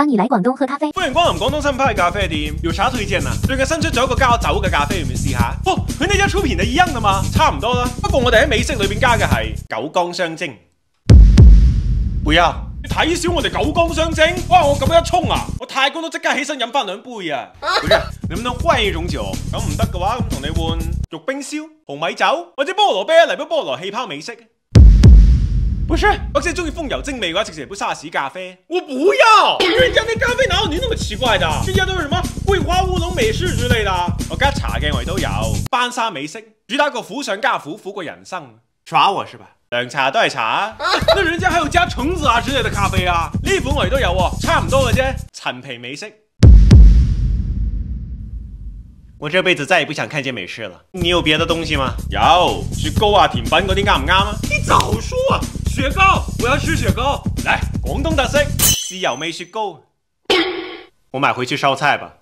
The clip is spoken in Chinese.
欢迎光临广东新派咖啡店，有啥推荐啊？最近新出咗一个加酒嘅咖啡，要唔要试下？哦，佢呢家出品的一样的嘛，差唔多啦，不过我哋喺美式里边加嘅系九江双蒸。会啊，你睇小我哋九江双蒸？哇，我咁样一冲啊，我太公都即刻起身饮翻两杯啊！唔该，你唔通威种住咁唔得嘅话，咁同你换肉冰烧、红米酒或者菠萝啤嚟杯菠萝气泡美式。不是，我最中意风油精味嘅话，其实杯沙士咖啡。我不要，人家啲咖啡哪有你那么奇怪的？人家都系什么桂花乌龙美式之类的。我加茶嘅我亦都有，班沙美式主打个苦上加苦，苦过人生。耍我是吧？凉茶都系茶，那人家还有加橙子啊之类的咖啡啊，呢款我亦都有哦，差唔多嘅啫。陈皮美式，我这辈子再也不想看见美式了。你有别的东西吗？有，是高啊甜品嗰啲啱唔啱啊？你早说啊！雪糕，我要吃雪糕！来，广东特色，西柚妹雪糕。我买回去烧菜吧。